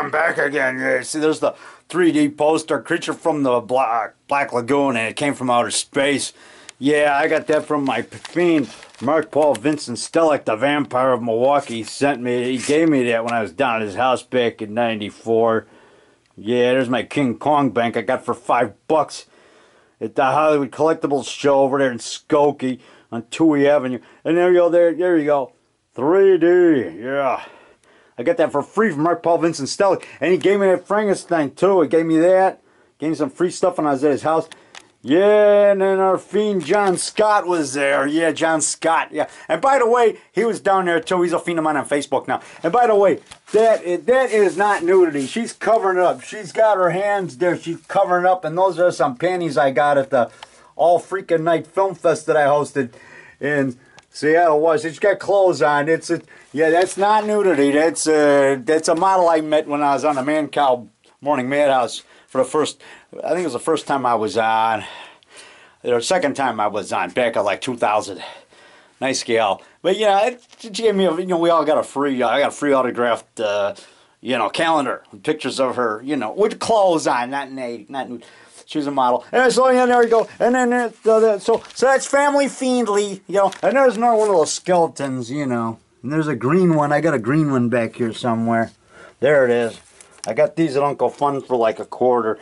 I'm back again. Yeah, see, there's the 3D poster, Creature from the Black, Black Lagoon, and it came from outer space. Yeah, I got that from my fiend, Mark Paul Vincent Stellick, the vampire of Milwaukee. Sent me, he gave me that when I was down at his house back in 94. Yeah, there's my King Kong bank I got for five bucks at the Hollywood Collectibles show over there in Skokie on Touhy Avenue. And there you go, there, there you go. 3D, yeah. I got that for free from Mark Paul Vincent Stellick. And he gave me that Frankenstein too. He gave me that. Gave me some free stuff when I was at his house. Yeah, and then our fiend John Scott was there. Yeah, John Scott. Yeah. And by the way, he was down there too. He's a fiend of mine on Facebook now. And by the way, that is, that is not nudity. She's covering it up. She's got her hands there. She's covering up. And those are some panties I got at the All Freaking Night Film Fest that I hosted in Seattle. Was It's got clothes on? It's a yeah. That's not nudity. That's a that's a model I met when I was on the Mancow Morning Madhouse for the first. I think it was the first time I was on. The second time I was on back at like 2000. Nice gal, but yeah, it, she gave me. A, you know, we all got a free. I got a free autographed. Uh, you know, calendar, pictures of her. You know, with clothes on, not naked, not nude. She's a model. And so yeah, there you go. And then uh, so so that's family fiendly, you know. And there's another one of those skeletons, you know. And there's a green one. I got a green one back here somewhere. There it is. I got these at Uncle Fun for like a quarter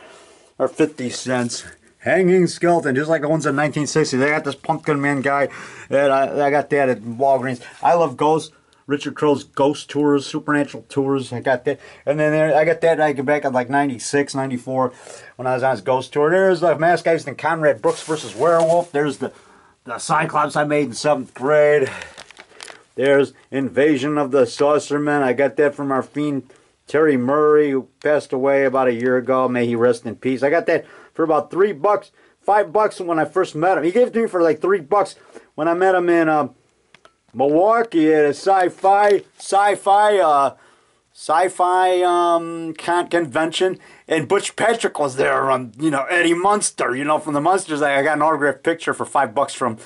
or 50 cents. Hanging skeleton, just like the ones in 1960. They got this Pumpkin Man guy. And I, I got that at Walgreens. I love ghosts. Richard Crowe's Ghost Tours, Supernatural Tours. I got that. And then there, I got that I get back at like 96, 94 when I was on his Ghost Tour. There's the Mask Guys and Conrad Brooks versus Werewolf. There's the, the Cyclops I made in seventh grade. There's Invasion of the Saucermen. I got that from our fiend Terry Murray, who passed away about a year ago. May he rest in peace. I got that for about three bucks, five bucks when I first met him. He gave it to me for like three bucks when I met him in uh, Milwaukee at a sci-fi, sci-fi, uh, sci-fi um, con- convention, and Butch Patrick was there. Um, you know Eddie Munster, you know from the Munsters. I got an autographed picture for five bucks from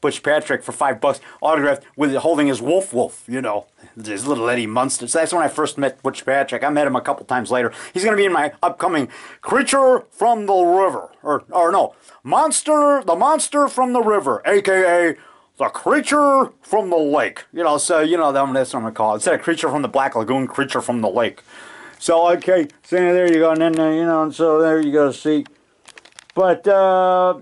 Butch Patrick for five bucks, autographed with holding his wolf wolf, you know, his little Eddie Munster. So that's when I first met Butch Patrick. I met him a couple times later. He's going to be in my upcoming Creature from the River, or or no, Monster, the Monster from the River, aka the creature from the lake. You know, so you know that's what I'm gonna call it. Instead of creature from the Black Lagoon, creature from the lake. So okay, so there you go, and then uh, you know, and so there you go. See, but uh,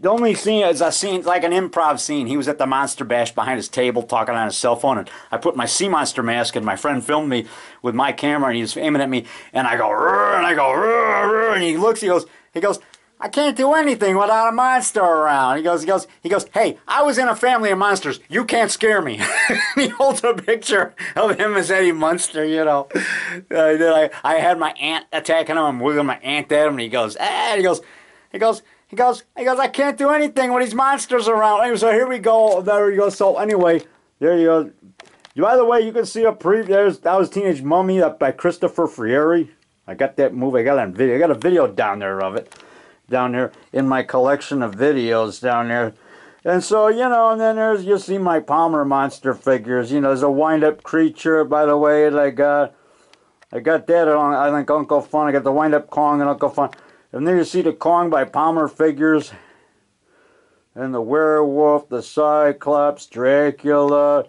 the only scene is a scene like an improv scene. He was at the Monster Bash behind his table talking on his cell phone, and I put my sea monster mask, and my friend filmed me with my camera, and he was aiming at me, and I go, and I go, and he looks, he goes, he goes. I can't do anything without a monster around. He goes, he goes, he goes, hey, I was in a family of monsters. You can't scare me. he holds a picture of him as Eddie Munster, you know. Uh, I, I had my aunt attacking him. I'm wiggling my aunt at him, and he goes, ah, he goes, he goes, he goes, he goes, I can't do anything with these monsters around. Anyway, so here we go. There we go. So anyway, there you go. By the way, you can see a pre. There's that was Teenage Mummy up by Christopher Frieri. I got that movie. I got it on video. I got a video down there of it down here in my collection of videos down there. And so, you know, and then there's, you see my Palmer monster figures. You know, there's a wind-up creature, by the way, that I got. I got that on, I think, Uncle Fun. I got the wind-up Kong and Uncle Fun. And then you see the Kong by Palmer figures. And the werewolf, the Cyclops, Dracula.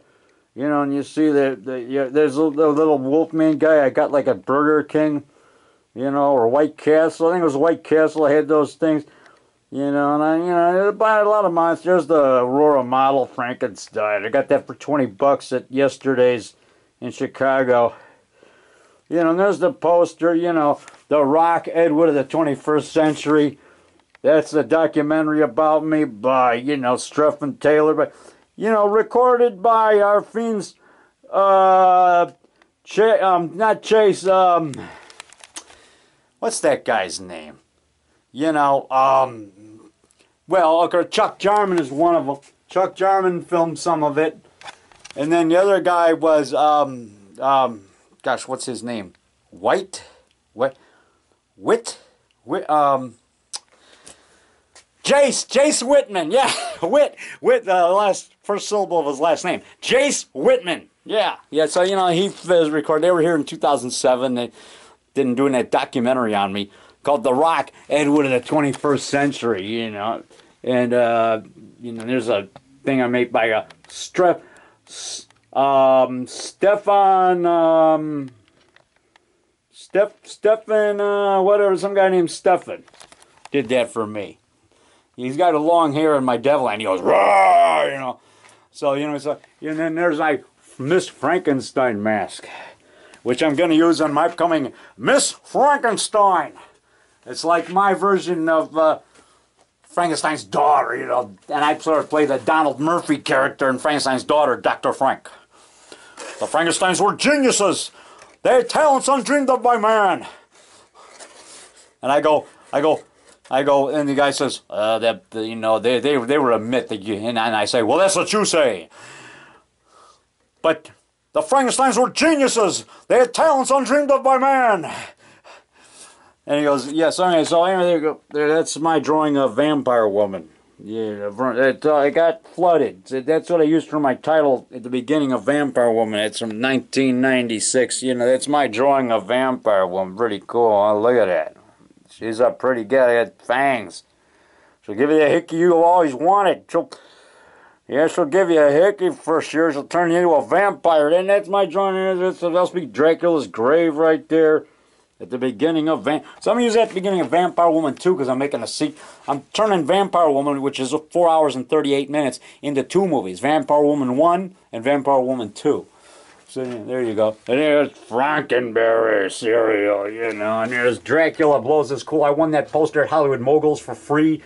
You know, and you see the, the yeah, there's a, the little Wolfman guy. I got like a Burger King you know, or White Castle. I think it was White Castle. I had those things, you know, and I, you know, I buy a lot of monsters. There's the Aurora model Frankenstein. I got that for 20 bucks at yesterday's in Chicago. You know, and there's the poster, you know, The Rock, Ed Wood of the 21st Century. That's the documentary about me by, you know, Streffen Taylor. But, you know, recorded by our fiends, uh, Ch- um, not Chase, um, what's that guy's name? You know, um, well, okay, Chuck Jarman is one of them. Chuck Jarman filmed some of it, and then the other guy was, um, um, gosh, what's his name? White, what, Wit, Wit, um. Jace, Jace Whitman, yeah, Wit, the uh, last first syllable of his last name, Jace Whitman, yeah, yeah. So you know he was recorded. They were here in 2007. They, didn't doing that documentary on me called The Rock, Ed Wood of the 21st Century, you know. And, uh, you know, there's a thing I made by a uh, Strep, um, Stefan, um, Steph, Stefan, uh, whatever, some guy named Stefan did that for me. He's got a long hair in my devil, and he goes, Rawr! you know. So, you know, so, and then there's my Miss Frankenstein mask, which I'm going to use on my upcoming Miss Frankenstein. It's like my version of uh, Frankenstein's daughter, you know, and I sort of play the Donald Murphy character in Frankenstein's daughter, Dr. Frank. The Frankensteins were geniuses. They had talents undreamed of by man. And I go, I go, I go, and the guy says, uh, that, you know, they, they, they were a myth. That you, and I say, well, that's what you say. But the Frankensteins were geniuses. They had talents undreamed of by man. And he goes, yes, yeah, so anyway, there you go. There, that's my drawing of Vampire Woman. Yeah, it, uh, it got flooded. That's what I used for my title at the beginning of Vampire Woman. It's from 1996. You know, that's my drawing of Vampire Woman. Pretty cool. Oh, look at that. She's a pretty gal. She had fangs. She'll give you the hickey you always wanted. She'll, yeah, she'll give you a hickey for sure. She'll turn you into a vampire. And that's my drawing. That's, that'll be Dracula's grave right there at the beginning of Van. Some use at the beginning of Vampire Woman 2 because I'm making a sequel. I'm turning Vampire Woman, which is 4 hours and 38 minutes, into two movies Vampire Woman 1 and Vampire Woman 2. So there you go. And there's Frankenberry cereal, you know, and there's Dracula blows his cool. I won that poster at Hollywood Moguls for free.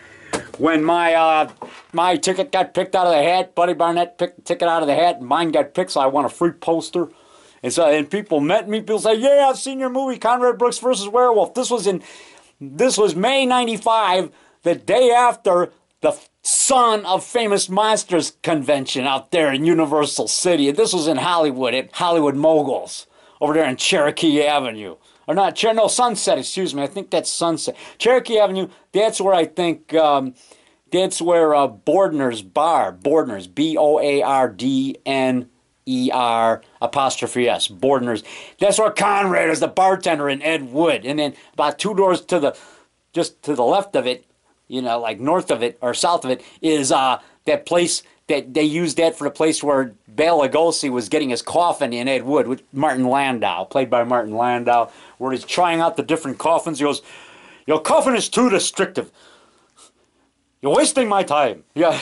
When my uh, my ticket got picked out of the hat, Buddy Barnett picked the ticket out of the hat, and mine got picked, so I won a free poster. And so and people met me. People say, "Yeah, I've seen your movie, Conrad Brooks versus Werewolf." This was in this was May '95, the day after the Son of Famous Monsters convention out there in Universal City. And this was in Hollywood at Hollywood Moguls over there in Cherokee Avenue. Or not, no, Sunset, excuse me. I think that's Sunset. Cherokee Avenue, that's where I think, um, that's where uh, Boardner's Bar, Boardner's, B O A R D N E R apostrophe S, Boardner's. That's where Conrad is the bartender in Ed Wood. And then about two doors to the, just to the left of it, you know, like north of it or south of it, is uh, that place that they used that for the place where Bela Lugosi was getting his coffin in Ed Wood with Martin Landau, played by Martin Landau, where he's trying out the different coffins. He goes, Your coffin is too restrictive. You're wasting my time. Yeah.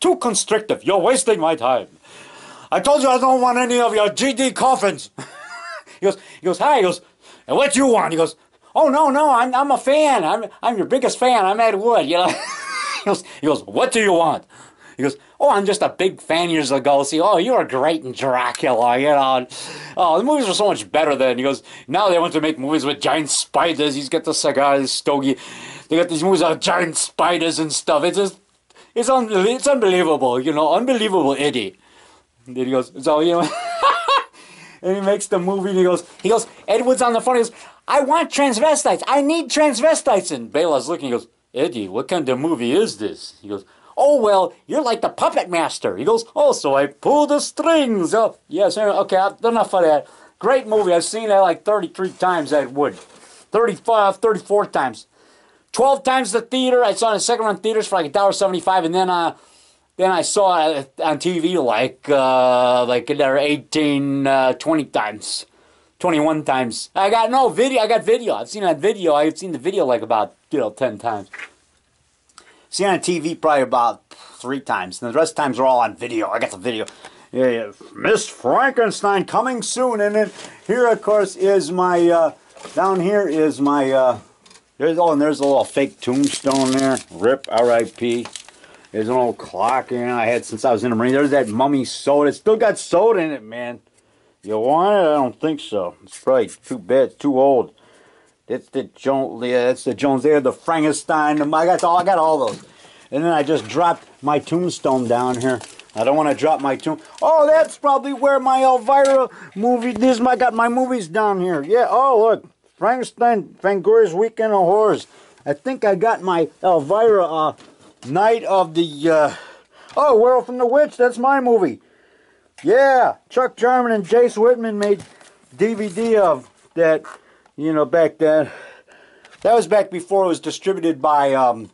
too constrictive. You're wasting my time. I told you I don't want any of your GD coffins. he goes, he goes, hi. He goes, and what you want? He goes, Oh no, no, I'm I'm a fan. I'm I'm your biggest fan. I'm Ed Wood. You know. he goes, he goes, what do you want? He goes, oh, I'm just a big fan years ago. See, oh, you were great in Dracula, you know. Oh, the movies were so much better then. He goes, now they want to make movies with giant spiders. He's got the the stogie. They got these movies with giant spiders and stuff. It's just, it's un, it's unbelievable, you know, unbelievable, Eddie. And then he goes, so you know. and he makes the movie and he goes, he goes, Ed Wood's on the phone. He goes, I want transvestites. I need transvestites. And Bela's looking. He goes, Eddie, what kind of movie is this? He goes, Oh, well, you're like the puppet master. He goes, Oh, so I pull the strings. Oh, yes, okay, enough of that. Great movie. I've seen that like 33 times, Ed Wood. 35, 34 times. 12 times the theater. I saw it in second run theaters for like $1.75. And then, uh, then I saw it on TV like uh, like another 18, uh, 20 times. 21 times. I got no video. I got video. I've seen that video. I've seen the video like about, you know, 10 times. Seen on TV probably about three times. And the rest of the times are all on video. I got the video. Yeah, yeah. Miss Frankenstein coming soon. And then here, of course, is my, uh, down here is my, uh, there's, oh, and there's a little fake tombstone there. RIP, R.I.P. There's an old clock you know, I had since I was in the Marine. There's that mummy soda. It still got soda in it, man. You want it? I don't think so. It's probably too bad. It's too old. That's the Jones. Yeah, that's the Jones. There, the Frankenstein. I got all. I got all those. And then I just dropped my tombstone down here. I don't want to drop my tomb. Oh, that's probably where my Elvira movie. This I got my movies down here. Yeah. Oh, look, Frankenstein, Fangoria's Weekend of Horrors. I think I got my Elvira uh, Night of the. Uh, oh, Werewolf from the Witch. That's my movie. Yeah, Chuck Jarman and Jace Whitman made DVD of that. You know, back then. That was back before it was distributed by um,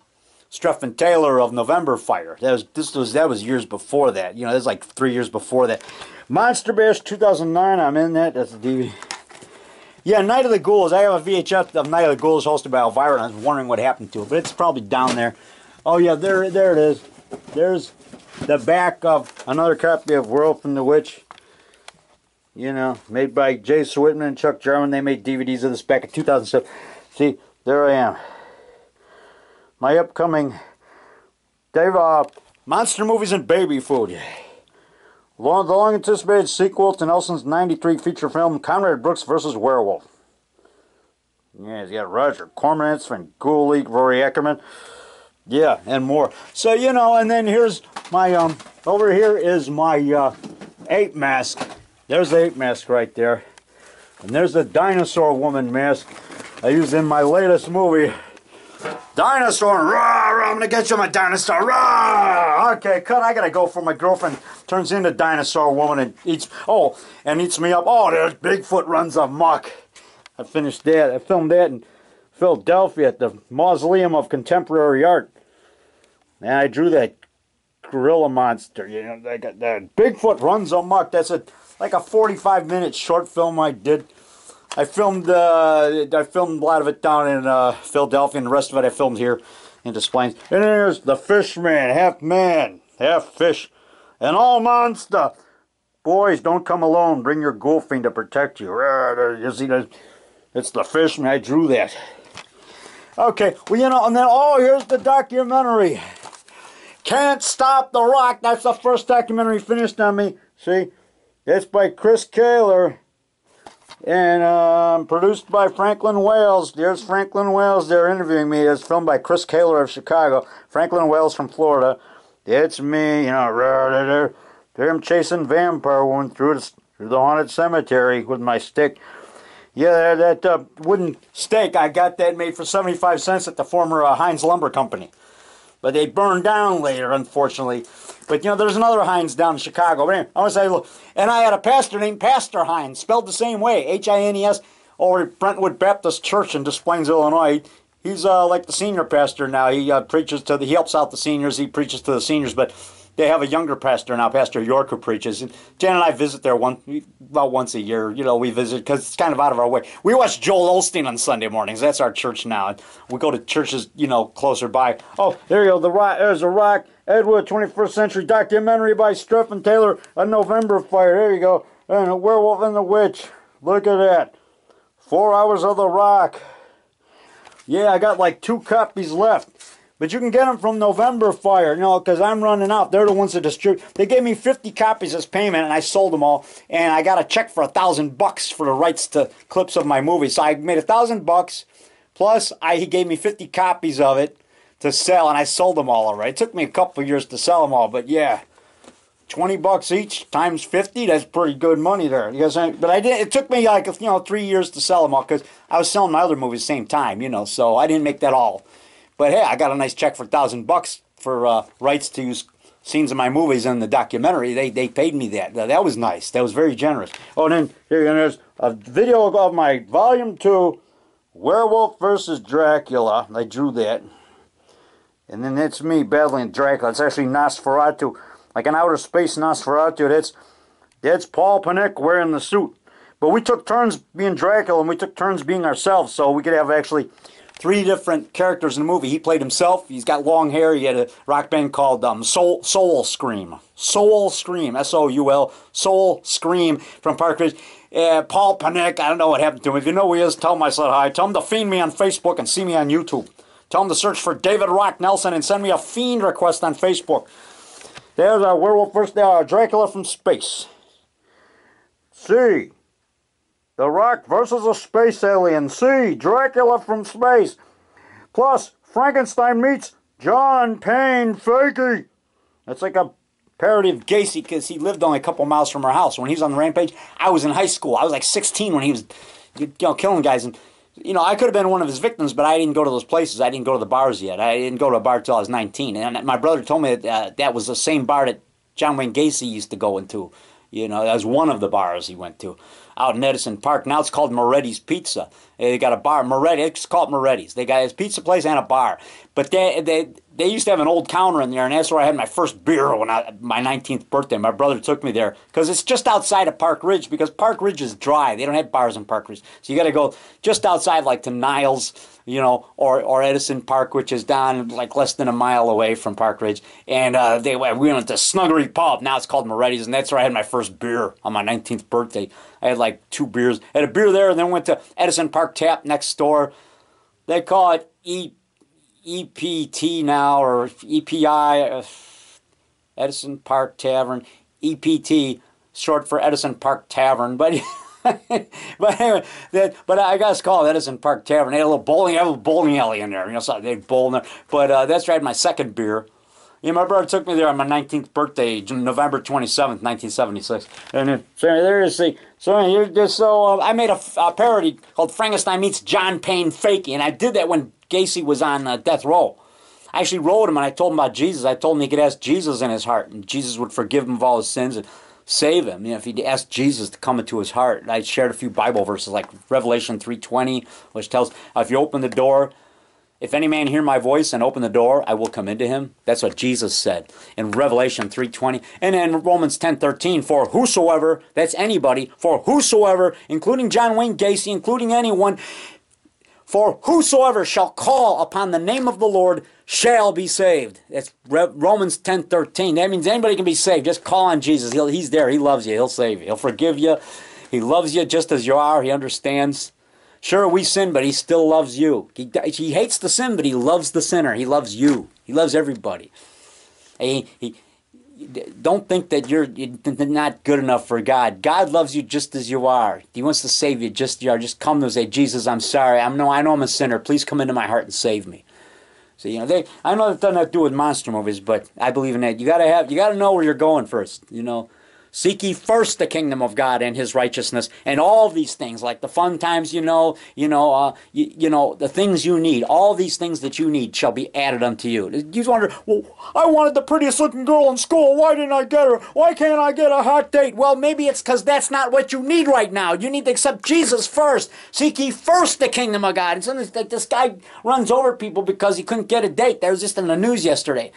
Streffen Taylor of November Fire. That was this was that was years before that. You know, that was like three years before that. Monster Bash 2009. I'm in that. That's a DVD. Yeah, Night of the Ghouls. I have a VHS of Night of the Ghouls hosted by Elvira. and I was wondering what happened to it, but it's probably down there. Oh yeah, there, there it is. There's the back of another copy of World from the Witch. You know, made by Jace Whitman and Chuck Jarman. They made DVDs of this back in 2007. See, there I am. My upcoming Dave uh, monster movies and baby food. Long, the long anticipated sequel to Nelson's 93 feature film Conrad Brooks vs. Werewolf. Yeah, he's got Roger Corman from Ghoul Rory Ackerman. Yeah, and more. So, you know, and then here's my, um, over here is my uh, ape mask. There's the ape mask right there. And there's the dinosaur woman mask I used in my latest movie. Dinosaur, rah, I'm gonna get you my dinosaur, rah! Okay, cut, I gotta go for my girlfriend turns into dinosaur woman and eats, oh, and eats me up. Oh, there's Bigfoot runs amok. I finished that, I filmed that in Philadelphia at the Mausoleum of Contemporary Art. And I drew that gorilla monster, you know, like that Bigfoot runs amok. That's a like a 45 minute short film I did. I filmed uh, I filmed a lot of it down in uh, Philadelphia, and the rest of it I filmed here in Des Plaines. And there's the fish man, half man, half fish, and all monster. Boys, don't come alone. Bring your ghoul fiend to protect you. You see, it's the fish man. I drew that. Okay, well, you know, and then, oh, here's the documentary. Can't Stop the Rock. That's the first documentary finished on me. See, it's by Chris Kaler and um, produced by Franklin Wales. There's Franklin Wales. They're interviewing me. It's filmed by Chris Kaler of Chicago. Franklin Wales from Florida. It's me, you know. There I'm chasing vampire woman through the, through the haunted cemetery with my stick. Yeah, that uh, wooden stake, I got that made for 75 cents at the former uh, Hines Lumber Company. But they burned down later, unfortunately. But you know, there's another Hines down in Chicago. But anyway, I want to say, look, and I had a pastor named Pastor Hines, spelled the same way, H-I-N-E-S, over at Brentwood Baptist Church in Des Plaines, Illinois. He's uh, like the senior pastor now. He uh, preaches to the, he helps out the seniors. He preaches to the seniors, but they have a younger pastor now, Pastor York, who preaches. And Jan and I visit there one about once a year. You know, we visit because it's kind of out of our way. We watch Joel Osteen on Sunday mornings. That's our church now. We go to churches, you know, closer by. Oh, there you go. The rock. There's a rock. Ed Wood, 21st Century Documentary by Streffen Taylor, A November Fire. There you go. And a Werewolf and the Witch. Look at that. Four Hours of the Rock. Yeah, I got like two copies left. But you can get them from November Fire, you know, because I'm running out. They're the ones that distribute. They gave me 50 copies as payment, and I sold them all. And I got a check for a thousand bucks for the rights to clips of my movie. So I made a thousand bucks. Plus, I, he gave me 50 copies of it to sell, and I sold them all already. It took me a couple years to sell them all, but yeah, twenty bucks each times fifty. That's pretty good money there. Guys, but I did. It took me like you know three years to sell them all because I was selling my other movies same time. You know, so I didn't make that all. But hey, I got a nice check for a thousand bucks for uh, rights to use scenes of my movies in the documentary. They they paid me that. That was nice. That was very generous. Oh, and then here there's a video of my volume two, Werewolf versus Dracula. I drew that. And then it's me battling Dracula. It's actually Nosferatu, like an outer space Nosferatu. That's that's Paul Panic wearing the suit. But we took turns being Dracula and we took turns being ourselves, so we could have actually three different characters in the movie. He played himself. He's got long hair. He had a rock band called um, Soul Soul Scream. Soul Scream. S O U L. Soul Scream from Park Ridge. Uh, Paul Panic. I don't know what happened to him. If you know who he is, tell him I said hi. Tell him to fiend me on Facebook and see me on YouTube. Tell him to search for David Rock Nelson and send me a fiend request on Facebook. There's our werewolf first there, our uh, Dracula from space. C. The Rock versus a space alien. C. Dracula from space. Plus, Frankenstein meets John Payne Fakey. That's like a parody of Gacy because he lived only a couple miles from our house. When he was on the rampage, I was in high school. I was like 16 when he was, you know, killing guys. And you know, I could have been one of his victims, but I didn't go to those places. I didn't go to the bars yet. I didn't go to a bar till I was 19. And my brother told me that uh, that was the same bar that John Wayne Gacy used to go into. You know, that was one of the bars he went to. out in Edison Park. Now it's called Moretti's Pizza. They got a bar, Moretti. It's called Moretti's. They got a pizza place and a bar. But they they they used to have an old counter in there, and that's where I had my first beer when I my 19th birthday. My brother took me there because it's just outside of Park Ridge because Park Ridge is dry. They don't have bars in Park Ridge, so you got to go just outside, like to Niles, you know, or or Edison Park, which is down like less than a mile away from Park Ridge. And uh, they we went to Snuggery Pub. Now it's called Moretti's, and that's where I had my first beer on my 19th birthday. I had like two beers. I had a beer there, and then went to Edison Park Tap next door. They call it E EPT now or EPI, uh, Edison Park Tavern, EPT, short for Edison Park Tavern. But but anyway, that, but I guess called Edison Park Tavern. They had a little bowling, they have a bowling alley in there. You know, so they bowl in there. But uh, that's had my second beer. Yeah, my brother took me there on my 19th birthday, November 27th, 1976. And so there is the, so you just, so uh, I made a, a, parody called Frankenstein Meets John Payne Fakey, and I did that when Gacy was on uh, death row. I actually wrote him and I told him about Jesus. I told him he could ask Jesus in his heart, and Jesus would forgive him of all his sins and save him. You know, if he'd ask Jesus to come into his heart. And I shared a few Bible verses like Revelation 3.20, which tells, if you open the door, if any man hear my voice and open the door, I will come into him. That's what Jesus said in Revelation 3:20. And in Romans 10:13, for whosoever, that's anybody, for whosoever, including John Wayne Gacy, including anyone, for whosoever shall call upon the name of the Lord shall be saved. That's Romans 10:13. That means anybody can be saved. Just call on Jesus. He'll, he's there. He loves you. He'll save you. He'll forgive you. He loves you just as you are. He understands. Sure, we sin, but he still loves you. He, he hates the sin, but he loves the sinner. He loves you. He loves everybody. He, he, don't think that you're not good enough for God. God loves you just as you are. He wants to save you just as you are. Just come to say, Jesus, I'm sorry. I know I know I'm a sinner. Please come into my heart and save me. So you know, they I know it doesn't have to do with monster movies, but I believe in that. You gotta have you gotta know where you're going first. You know, Seek ye first the kingdom of God and His righteousness, and all these things, like the fun times, you know, you know, uh, you, you, know, the things you need, all these things that you need shall be added unto you. You wonder, well, I wanted the prettiest looking girl in school. Why didn't I get her? Why can't I get a hot date? Well, maybe it's because that's not what you need right now. You need to accept Jesus first. Seek ye first the kingdom of God. And sometimes like this guy runs over people because he couldn't get a date. That was just in the news yesterday.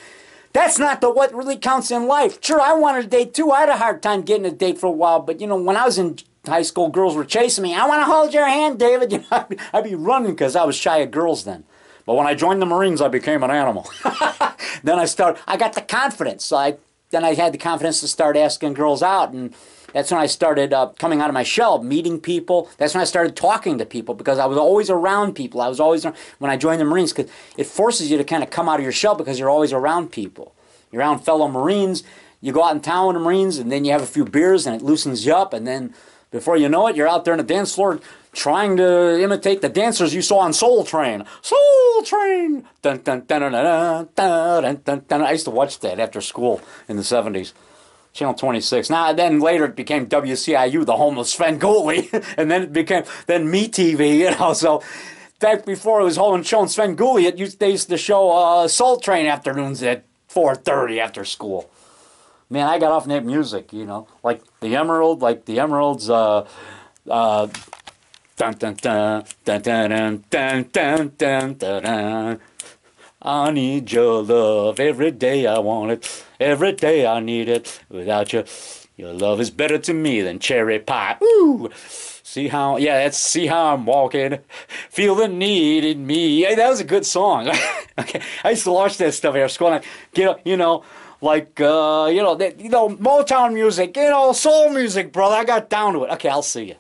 That's not the what really counts in life. Sure, I wanted a date too. I had a hard time getting a date for a while, but you know, when I was in high school, girls were chasing me. I want to hold your hand, David. You know, I'd, be, running because I was shy of girls then. But when I joined the Marines, I became an animal. then I started. I got the confidence. I then I had the confidence to start asking girls out and that's when I started uh, coming out of my shell, meeting people. That's when I started talking to people because I was always around people. I was always when I joined the Marines because it forces you to kind of come out of your shell because you're always around people. You're around fellow Marines. You go out in town with the Marines, and then you have a few beers, and it loosens you up. And then before you know it, you're out there on the dance floor trying to imitate the dancers you saw on Soul Train. Soul Train. Dun, dun, dun, dun, dun, dun, dun, dun, dun. I used to watch that after school in the 70s. Channel 26. Now, then later it became WCIU, the home of Sven Svengoolie, and then it became then Me TV. You know, so back before it was home and showing Svengoolie, it used they used to show uh, Soul Train afternoons at 4:30 after school. Man, I got off that music. You know, like the Emerald, like the Emeralds. Uh, uh, dun dun dun dun dun dun dun dun dun dun. I need your love every day. I want it every day. I need it. Without you, your love is better to me than cherry pie. Ooh, see how? Yeah, that's see how I'm walking. Feel the need in me. That was a good song. okay, I used to watch that stuff after school. And I get you know like uh, you know, you know, Motown music, you know, soul music, brother. I got down to it. Okay, I'll see you.